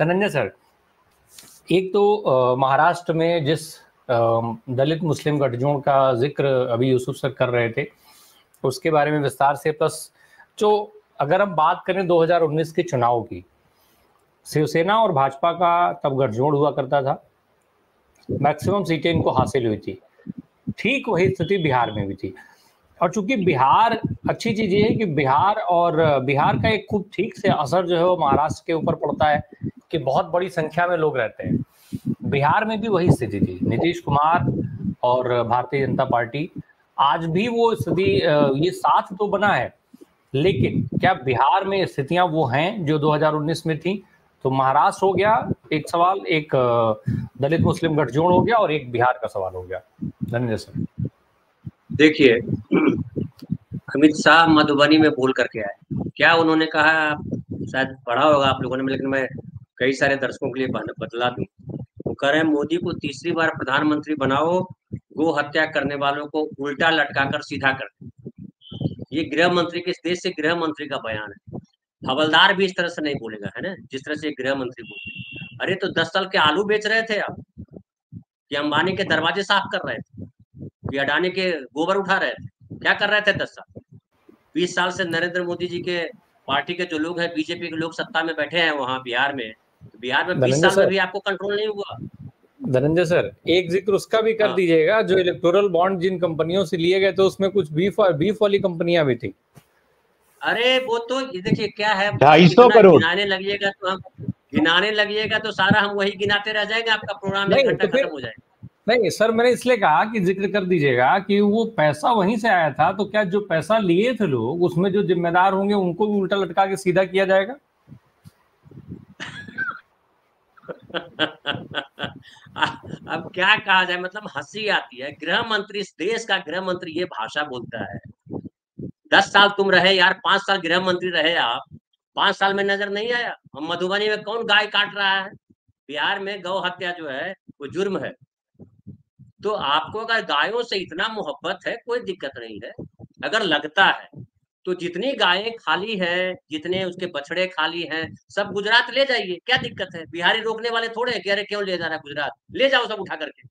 Dhananjay sir, एक तो महाराष्ट्र में जिस दलित मुस्लिम गठजोड़ का ज़िक्र अभी यूसुफ सर कर रहे थे, उसके बारे में विस्तार से, प्लस जो अगर हम बात करें 2019 के चुनाव की, शिवसेना और भाजपा का तब गठजोड़ हुआ करता था, मैक्सिमम सीटें इनको हासिल हुई थी, ठीक वही स्थिति बिहार में भी थी। और चूँकि बिहार, अच्छी चीज़ ये है कि बिहार और, बिहार का एक खूब ठीक से असर जो है वो महाराष्ट्र के ऊपर पड़ता है कि बहुत बड़ी संख्या में लोग रहते हैं। बिहार में भी वही स्थिति थी। नीतीश कुमार और भारतीय जनता पार्टी आज भी वो स्थिति ये साथ तो बना है, लेकिन क्या बिहार में स्थितियाँ वो हैं जो 2019 में थी? तो महाराष्ट्र हो गया, एक सवाल, एक दलित मुस्लिम गठजोड़ हो गया और एक बिहार का सवाल हो गया। धन्यवाद, सर। देखिए, अमित शाह मधुबनी में बोल करके आए। क्या उन्होंने कहा? शायद पढ़ा होगा आप लोगों ने, लेकिन मैं कई सारे दर्शकों के लिए बदला दूँ। वो कह रहे हैं, मोदी को तीसरी बार प्रधानमंत्री बनाओ, गो हत्या करने वालों को उल्टा लटकाकर सीधा कर ये गृह मंत्री के देश से गृह मंत्री का बयान है। हवलदार भी इस तरह से नहीं बोलेगा, है ना? जिस तरह से गृह मंत्री बोले अरे तो दस साल के आलू बेच रहे थे आप, कि अंबानी के दरवाजे साफ़ कर रहे थे। कि अडानी के गोबर उठा रहे थे। क्या कर रहे थे दस साल बीस साल से नरेंद्र मोदी जी के पार्टी के जो लोग हैं बीजेपी के लोग सत्ता में बैठे हैं वहाँ बिहार में। तो बिहार में बीस साल में भी आपको कंट्रोल नहीं हुआ। धनंजय सर एक ज़िक्र उसका भी कर हाँ। दीजिएगा जो इलेक्टोरल बॉन्ड जिन कंपनियों से लिए गए तो उसमें कुछ बीफ और बीफ वाली कंपनियाँ भी थी। अरे वो तो देखिए क्या है ढाई सौ करोड़। गिनाने लगिएगा तो हम गिनाने लगिएगा तो सारा हम वही गिनाते रह जाएँगे आपका प्रोग्राम एक घंटा तो खत्म हो जाएगा। नहीं, सर, मैंने इसलिए कहा कि ज़िक्र कर दीजिएगा कि वो पैसा वहीं से आया था तो क्या जो पैसा लिए थे लोग, उसमें जो जिम्मेदार होंगे, उनको भी उल्टा लटका के सीधा किया जाएगा? अब क्या कहा जाए मतलब हँसी आती है। गृह मंत्री इस देश का गृह मंत्री ये भाषा बोलता है। दस साल तुम रहे यार, पाँच साल गृह मंत्री रहे आप। पाँच साल में नज़र नहीं आया? मधुबनी में कौन गाय काट रहा है? बिहार में गौ हत्या जो है, वो जुर्म है। तो आपको अगर गायों से इतना मोहब्बत है, कोई दिक्कत नहीं है। अगर लगता है तो जितनी गायें खाली है, जितने उसके बछड़े खाली हैं, सब गुजरात ले जाइए, क्या दिक्कत है? बिहारी रोकने वाले थोड़े हैं अरे क्यों ले जा रहा है गुजरात? ले जाओ सब उठा करके।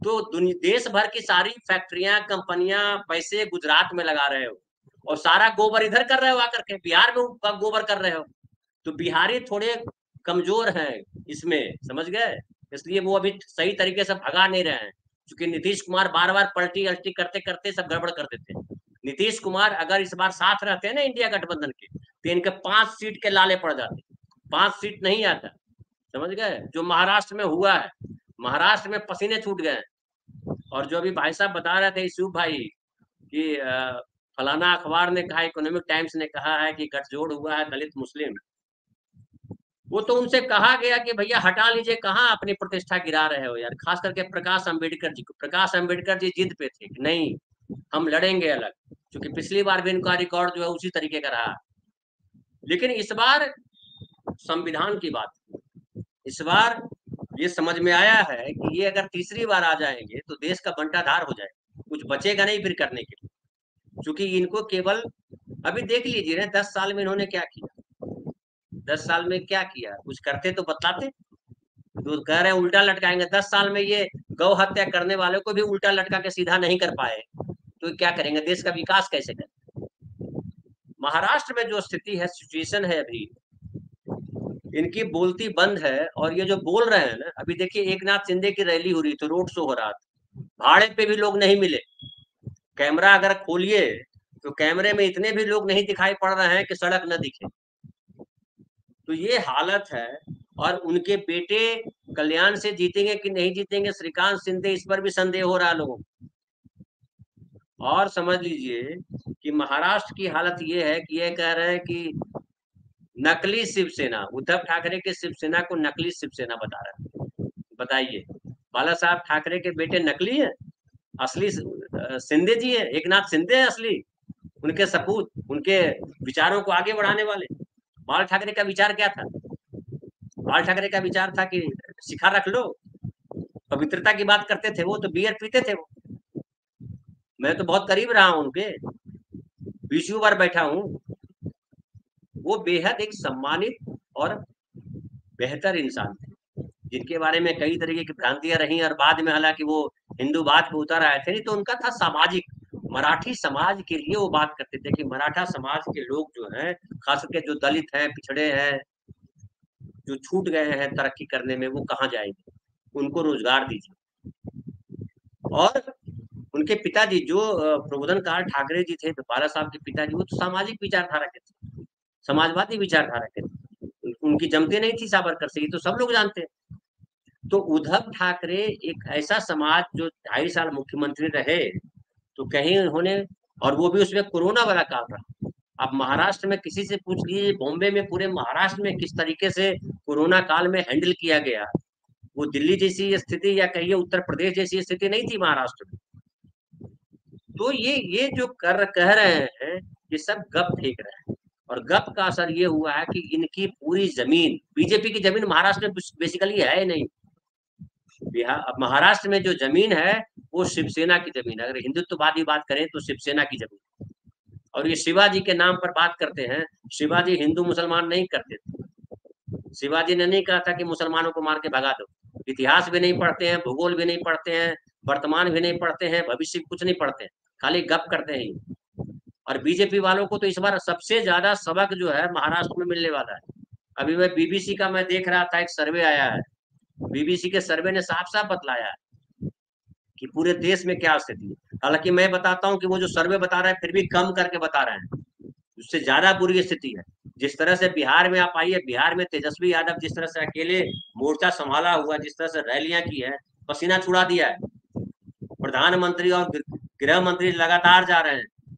तो देश भर की सारी फैक्ट्रियाँ, कंपनियाँ पैसे गुजरात में लगा रहे हो, और सारा गोबर इधर कर रहे हो आकर के, बिहार में गोबर कर रहे हो। तो बिहारी थोड़े कमज़ोर हैं इसमें, समझ गए? इसलिए वो अभी सही तरीके से भगा नहीं रहे हैं। क्योंकि नीतीश कुमार बार बार पलटी अल्टी करते करते सब गड़बड़ कर देते हैं। नीतीश कुमार अगर इस बार साथ रहते हैं ना इंडिया गठबंधन के तो इनके पाँच सीट के लाले पड़ जाते पाँच सीट नहीं आता। समझ गए? जो महाराष्ट्र में हुआ है, महाराष्ट्र में पसीने छूट गए और जो अभी भाई साहब बता रहे थे यूसुफ भाई कि फलाना अखबार ने कहा, इकोनॉमिक टाइम्स ने कहा है कि गठजोड़ हुआ है दलित मुस्लिम। वो तो उनसे कहा गया कि भैया हटा लीजिए, कहाँ अपनी प्रतिष्ठा गिरा रहे हो यार? खास करके प्रकाश अंबेडकर जी को। प्रकाश अंबेडकर जी जिद पे थे नहीं, हम लड़ेंगे अलग, क्योंकि पिछली बार भी इनका रिकॉर्ड जो है उसी तरीके का रहा। लेकिन इस बार संविधान की बात, इस बार ये समझ में आया है कि ये अगर तीसरी बार आ जाएँगे तो देश का बंटाधार हो जाएगा, कुछ बचेगा नहीं फिर करने के लिए। क्योंकि इनको केवल, अभी देख लीजिए ना दस साल में इन्होंने क्या किया? दस साल में क्या किया? कुछ करते तो बतलाते? तो कह रहे उल्टा लटकाएँगे। दस साल में ये गौ हत्या करने वाले को भी उल्टा लटका के सीधा नहीं कर पाए। तो क्या करेंगे? देश का विकास कैसे करें? महाराष्ट्र में जो स्थिति है सिचुएशन है अभी, इनकी बोलती बंद है और ये जो बोल रहे हैं ना, अभी देखिए एक नाथ शिंदे की रैली हो रही थी, रोड शो हो रहा था। भाड़े पे भी लोग नहीं मिले। कैमरा अगर खोलिए तो कैमरे में इतने भी लोग नहीं दिखाई पड़ रहे हैं कि सड़क न दिखे। तो ये हालत है और उनके बेटे कल्याण से जीतेंगे कि नहीं जीतेंगे, श्रीकांत सिंधे इस पर भी संदेह हो रहा लोगों और समझ लीजिए कि महाराष्ट्र की हालत ये है कि ये कह रहे हैं कि नकली शिवसेना, उद्धव ठाकरे के शिवसेना को नकली शिवसेना बता रहा है। बताइए, बाला साहब ठाकरे के बेटे नकली है? असली सिंधे जी है? एक नाथ सिंधे है असली? उनके सपूत, उनके विचारों को आगे बढ़ाने वाले? बाल ठाकरे का विचार क्या था? बाल ठाकरे का विचार था कि शिखा रख लो, पवित्रता की बात करते थे वो तो बियर पीते थे वो। मैं तो बहुत करीब रहा हूँ उनके। विश्व बार बैठा हूँ। वो बेहद एक सम्मानित और बेहतर इंसान थे। जिनके बारे में कई तरीके की भ्रांतियाँ रही और बाद में हालाँकि वो हिंदूवाद पे उतर आए थे, नहीं तो उनका था सामाजिक मराठी समाज के लिए वो बात करते थे कि मराठा समाज के लोग जो हैं खास करके जो दलित हैं, पिछड़े हैं, जो छूट गए हैं तरक्की करने में, वो कहाँ जाएँगे? उनको रोज़गार दीजिए। और उनके पिताजी जो प्रबोधन कार ठाकरे जी थे, बाला साहब के पिताजी, वो तो सामाजिक विचारधारा के थे। समाजवादी विचारधारा के थे। उनकी जमते नहीं थी सावरकर से, ये तो सब लोग जानते हैं। तो उद्धव ठाकरे एक ऐसा समाज जो ढाई साल मुख्यमंत्री रहे तो कहीं उन्होंने, और वो भी उसमें कोरोना वाला काल रहा। अब महाराष्ट्र में किसी से पूछ लीजिए, बॉम्बे में, पूरे महाराष्ट्र में किस तरीके से कोरोना काल में हैंडल किया गया, वो दिल्ली जैसी स्थिति या कहिए उत्तर प्रदेश जैसी स्थिति नहीं थी महाराष्ट्र में। तो ये ये जो कर, कह रहे हैं, ये सब गप फेंक रहे हैं। और गप का असर ये हुआ है कि इनकी पूरी ज़मीन, बीजेपी की ज़मीन महाराष्ट्र में बेसिकली है नहीं। बिहार महाराष्ट्र में जो ज़मीन है वो शिवसेना की ज़मीन है। अगर हिंदुत्ववादी बात करें तो शिवसेना की ज़मीन और ये शिवाजी के नाम पर बात करते हैं, शिवाजी हिंदू मुसलमान नहीं करते थे। शिवाजी ने नहीं कहा था कि मुसलमानों को मार के भगा दो। इतिहास भी नहीं पढ़ते हैं, भूगोल भी नहीं पढ़ते हैं, वर्तमान भी नहीं पढ़ते हैं, भविष्य कुछ नहीं पढ़ते हैं, खाली गप करते हैं और बीजेपी वालों को तो इस बार सबसे ज़्यादा सबक जो है महाराष्ट्र में मिलने वाला है। अभी मैं बीबीसी का मैं देख रहा था, एक सर्वे आया है। बीबीसी के सर्वे ने साफ़ साफ़ बतलाया है। कि पूरे देश में क्या स्थिति है। हालाँकि मैं बताता हूँ कि वो जो सर्वे बता रहे हैं, फिर भी कम करके बता रहे हैं। उससे ज़्यादा बुरी स्थिति है। जिस तरह से बिहार में आप आइए, बिहार में तेजस्वी यादव जिस तरह से अकेले मोर्चा संभाला हुआ, जिस तरह से रैलियाँ की है, पसीना छुड़ा दिया है। प्रधानमंत्री और गृह मंत्री लगातार जा रहे हैं।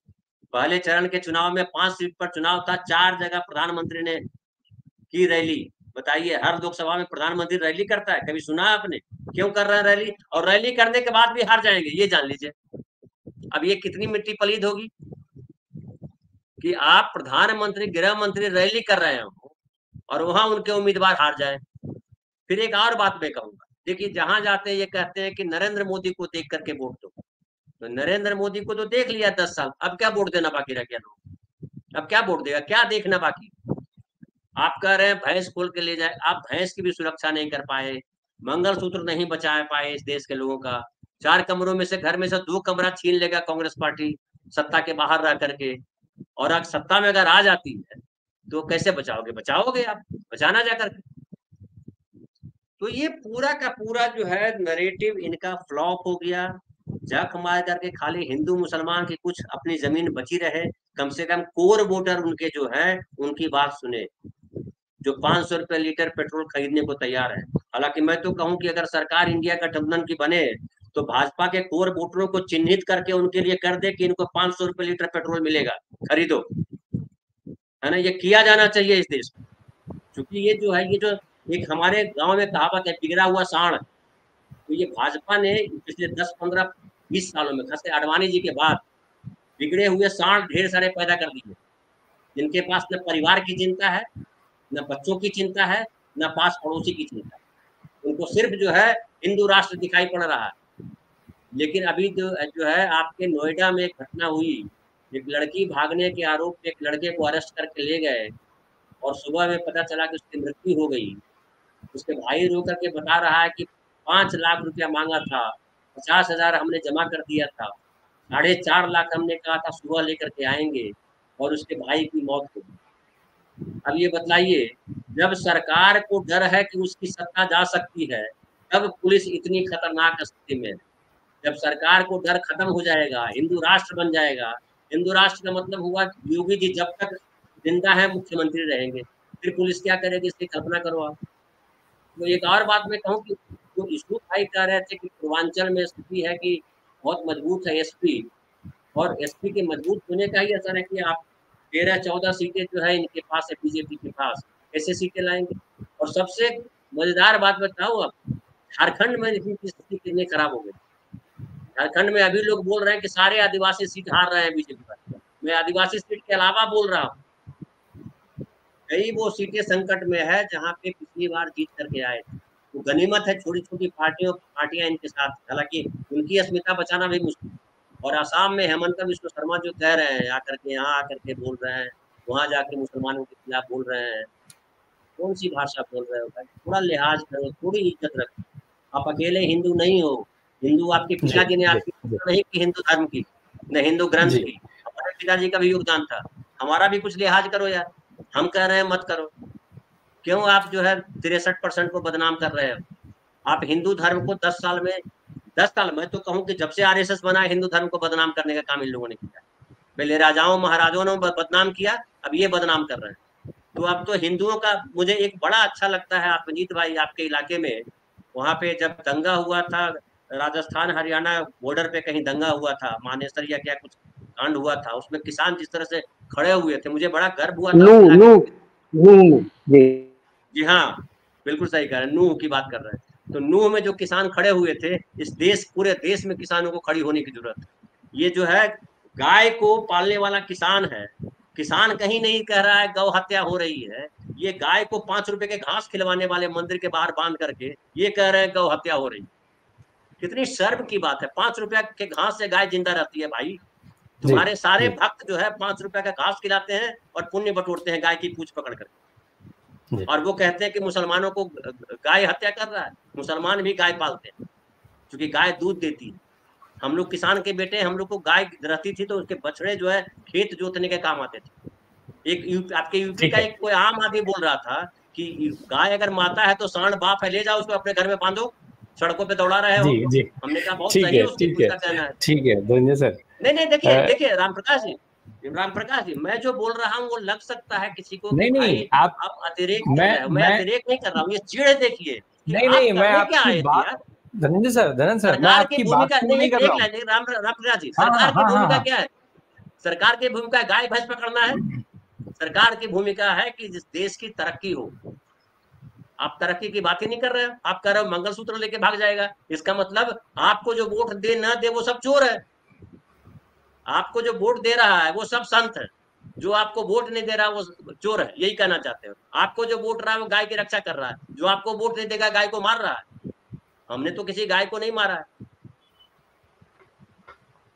पहले चरण के चुनाव में पाँच सीट पर चुनाव था, चार जगह प्रधानमंत्री ने की रैली। बताइए, हर लोकसभा में प्रधानमंत्री रैली करता है? कभी सुना आपने? क्यों कर रहे हैं रैली? और रैली करने के बाद भी हार जाएँगे, ये जान लीजिए। अब ये कितनी मिट्टी पलीद होगी? कि आप प्रधानमंत्री गृह मंत्री रैली कर रहे हो और वहाँ उनके उम्मीदवार हार जाए। फिर एक और बात मैं कहूँगा, देखिए जहाँ जाते हैं, ये कहते हैं कि नरेंद्र मोदी को देख करके वोट दो। तो नरेंद्र मोदी को तो देख लिया दस साल, अब क्या वोट देना बाकी रह गया लोग अब क्या वोट देगा? क्या देखना बाकी? आप कह रहे हैं भैंस खोल के ले जाए, आप भैंस की भी सुरक्षा नहीं कर पाए। मंगलसूत्र नहीं बचा पाए इस देश के लोगों का। चार कमरों में से घर में से दो कमरा छीन लेगा कांग्रेस पार्टी, सत्ता के बाहर रह करके। और अगर सत्ता में अगर आ जाती है तो कैसे बचाओगे? बचाओगे आप? बचाना जा करके तो ये पूरा का पूरा जो है नरेटिव इनका फ्लॉप हो गया। जख मार करके खाली हिंदू मुसलमान की कुछ अपनी ज़मीन बची रहे। कम से कम कोर वोटर उनके जो है, उनकी बात सुने। जो पाँच सौ रुपए लीटर पेट्रोल खरीदने को तैयार है। हालाँकि मैं तो कहूँ कि अगर सरकार इंडिया गठबंधन की बने तो भाजपा के कोर वोटरों को चिन्हित करके उनके लिए कर दे कि इनको पाँच सौ रुपए लीटर पेट्रोल मिलेगा, खरीदो। है ना? ये किया जाना चाहिए इस देश में। क्योंकि ये जो है, ये जो एक हमारे गाँव में कहावत है, बिगड़ा हुआ साण तो ये भाजपा ने पिछले दस, पंद्रह, बीस सालों में खासकर अडवाणी जी के बाद बिगड़े हुए साण ढेर सारे पैदा कर दिए। जिनके पास न परिवार की चिंता है, न बच्चों की चिंता है, न पास पड़ोसी की चिंता है। उनको सिर्फ़ जो है हिंदू राष्ट्र दिखाई पड़ रहा है। लेकिन अभी जो जो है, आपके नोएडा में एक घटना हुई। एक लड़की भागने के आरोप में एक लड़के को अरेस्ट करके ले गए और सुबह में पता चला कि उसकी मृत्यु हो गई। उसके भाई रो करके बता रहा है कि पाँच लाख रुपया मांगा था, पचास हज़ार हमने जमा कर दिया था, साढ़े चार लाख हमने कहा था सुबह लेकर के आएँगे और उसके भाई की मौत हो गई। अब ये बताइए, जब सरकार को डर है कि उसकी सत्ता जा सकती है, तब पुलिस इतनी खतरनाक स्थिति में जब सरकार को डर खत्म हो जाएगा, हिंदू राष्ट्र बन जाएगा, हिंदू राष्ट्र का मतलब हुआ योगी जी जब तक ज़िंदा है, मुख्यमंत्री रहेंगे। फिर पुलिस क्या करेगी, इसकी कल्पना करो आप। तो एक और बात मैं कहूँ कि जो ईश्वर भाई कह रहे थे कि पूर्वांचल में स्थिति है कि बहुत मज़बूत है एसपी, और एसपी के मज़बूत होने का ही असर है कि आप तेरह, चौदह सीटें जो है, इनके पास है बीजेपी के पास। कैसे सीटें लाएँगे? और सबसे मज़ेदार बात बताऊँ आप झारखंड में स्थिति कितनी खराब हो गई। झारखंड में अभी लोग बोल रहे हैं कि सारे आदिवासी सीट हार रहे हैं बीजेपी पर मैं आदिवासी सीट के अलावा बोल रहा हूँ। कई वो सीटें संकट में है जहाँ पे पिछली बार जीत करके आए। थे तो गनीमत है छोटी छोटी पार्टियों, पार्टियाँ इनके साथ। हालाँकि उनकी अस्मिता बचाना भी मुश्किल और आसाम में हेमंत विश्व शर्मा जो कह रहे हैं आकर के यहाँ आकर के बोल रहे हैं वहाँ जाके मुसलमानों के खिलाफ बोल रहे हैं कौन सी भाषा बोल रहे हो भाई? थोड़ा लिहाज करो थोड़ी इज़्ज़त रखो। आप अकेले हिंदू नहीं हो। हिंदू आपके पिताजी ने आपकी नहीं की हिंदू धर्म की न हिंदू ग्रंथ की। हमारे पिताजी का भी योगदान था। हमारा भी कुछ लिहाज करो यार। हम कह रहे हैं मत करो। क्यों आप जो है तिरसठ परसेंट को बदनाम कर रहे हो? आप हिंदू धर्म को दस साल में दस साल मैं तो कहूँ कि जब से आरएसएस बना हिंदू धर्म को बदनाम करने का काम इन लोगों ने किया पहले राजाओं महाराजाओं ने बदनाम किया अब ये बदनाम कर रहे हैं तो अब तो हिंदुओं का मुझे एक बड़ा अच्छा लगता है आप अजीत भाई आपके इलाके में वहाँ पे जब दंगा हुआ था राजस्थान हरियाणा बॉर्डर पे कहीं दंगा हुआ था मानेसर या क्या कुछ कांड हुआ था उसमें किसान जिस तरह से खड़े हुए थे मुझे बड़ा गर्व हुआ था नू, नू, नू, जी हाँ बिल्कुल सही कह रहे हैं नूह की बात कर रहे हैं तो नूह में जो किसान खड़े हुए थे इस देश पूरे देश में किसानों को खड़ी होने की ज़रूरत ये जो है गाय को पालने वाला किसान है। किसान कहीं नहीं कह रहा है गौ हत्या हो रही है। ये गाय को पाँच रुपए के घास खिलवाने वाले मंदिर के बाहर बाँध करके ये कह रहे हैं गौ हत्या हो रही है। कितनी शर्म की बात है। पाँच रुपया के घास से गाय ज़िंदा रहती है भाई। तुम्हारे सारे भक्त जो है पाँच रुपया का घास खिलाते हैं और पुण्य बटोरते हैं गाय की पूछ पकड़ कर और वो कहते हैं कि मुसलमानों को गाय हत्या कर रहा है। मुसलमान भी गाय पालते हैं क्योंकि गाय दूध देती है। हम लोग किसान के बेटे हम लोग को गाय रहती थी तो उसके बछड़े जो है खेत जोतने के काम आते थे। एक यू, आपके यूपी का एक कोई आम आदमी बोल रहा था कि गाय अगर माता है तो सांड बाप है ले जाओ उसको अपने घर में बांधो सड़कों पे दौड़ा रहे हो। हमने कहा बहुत सही है ठीक है। ठीक है धन्य सर। नहीं नहीं देखिए देखिए राम प्रकाश जी राम प्रकाश जी मैं जो बोल रहा हूँ वो लग सकता है किसी को नहीं नहीं आप आप अतिरेक मैं मैं अतिरेक नहीं कर रहा हूँ ये चिड़े देखिए नहीं नहीं मैं आपकी बात धनंजय सर धनंजय सर मैं आपकी बात नहीं कर रहा हूँ राम राम प्रकाश जी हाँ, सरकार की हाँ, भूमिका हाँ, क्या है? सरकार की भूमिका गाय भैंस पकड़ना है। सरकार की भूमिका है कि जिस देश की तरक्की हो। आप तरक्की की बात ही नहीं कर रहे हो। आप कह रहे हो मंगलसूत्र लेके भाग जाएगा। इसका मतलब आपको जो वोट दे ना दे वो सब चोर है। आपको जो वोट दे रहा है वो सब संत है। जो आपको वोट नहीं दे रहा वो चोर है। यही कहना चाहते हो। आपको जो वोट रहा है वो गाय की रक्षा कर रहा है। जो आपको वोट नहीं देगा गाय को मार रहा है। हमने तो किसी गाय को नहीं मारा है।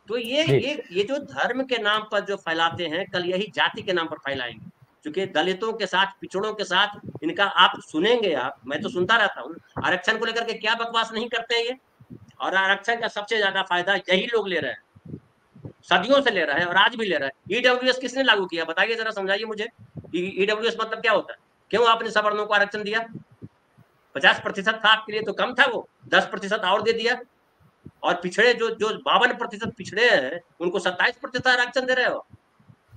तो ये ये ये जो धर्म के नाम पर जो फैलाते हैं कल यही जाति के नाम पर फैलाएँगे। क्योंकि दलितों के साथ पिछड़ों के साथ इनका आप सुनेंगे आप। मैं तो सुनता रहता हूँ। आरक्षण को लेकर के क्या बकवास नहीं करते हैं ये? और आरक्षण का सबसे ज़्यादा फ़ायदा यही लोग ले रहे हैं। सदियों से ले रहा है और आज भी ले रहा है। ईडब्ल्यू e किसने लागू किया? बताइए जरा, समझाइए मुझे। ईडब्ल्यू e मतलब क्या होता है? क्यों आपने सवर्णों को आरक्षण दिया? पचास प्रतिशत था आपके लिए तो कम था वो। दस प्रतिशत और दे दिया। और पिछड़े जो जो बावन प्रतिशत पिछड़े हैं, उनको सत्ताईस प्रतिशत आरक्षण दे रहे हो।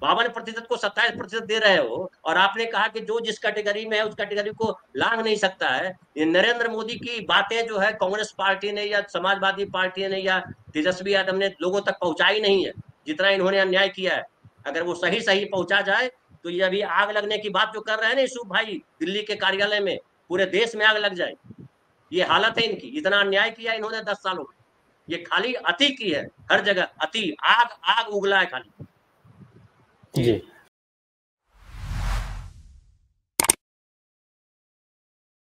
बावन प्रतिशत को सत्ताईस प्रतिशत दे रहे हो और आपने कहा कि जो जिस कैटेगरी में है, उस कैटेगरी को लांग नहीं सकता है। ये नरेंद्र मोदी की बातें जो है, कांग्रेस पार्टी ने या समाजवादी पार्टी ने या तेजस्वी यादव ने लोगों तक पहुंचाई नहीं है, जितना इन्होंने अन्याय किया है। अगर वो सही सही पहुँचा जाए तो ये अभी आग लगने की बात जो कर रहे हैं ना यूसुफ भाई, दिल्ली के कार्यालय में, पूरे देश में आग लग जाए। ये हालत है इनकी, इतना अन्याय किया इन्होंने दस सालों में। ये खाली अति की है, हर जगह अति, आग आग उगला है खाली। जी।